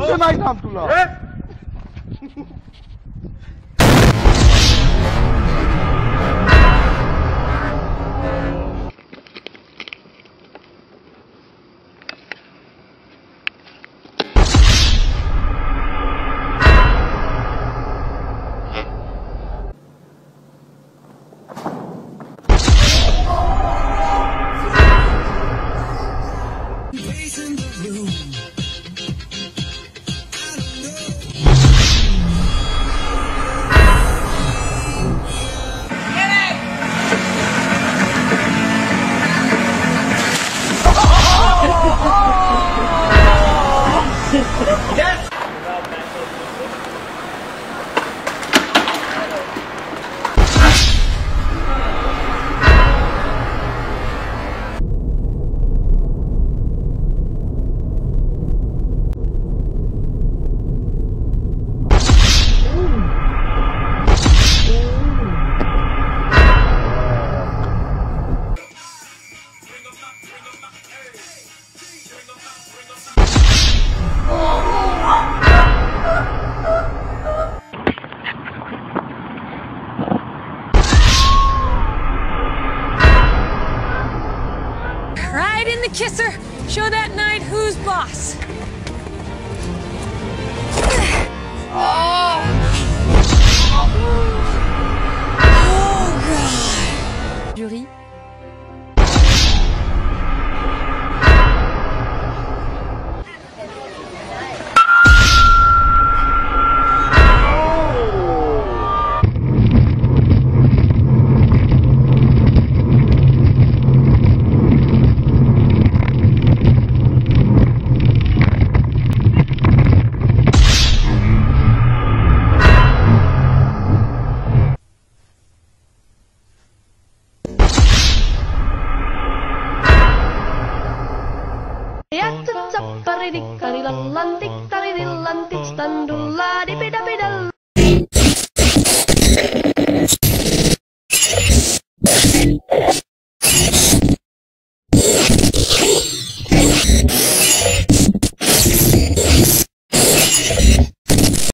Get my damn Abdullah. Raising the room. Ride in the kisser. Show that knight who's boss. cecep paridik tarilang lantik tariril lantik standula di peda pedal Thank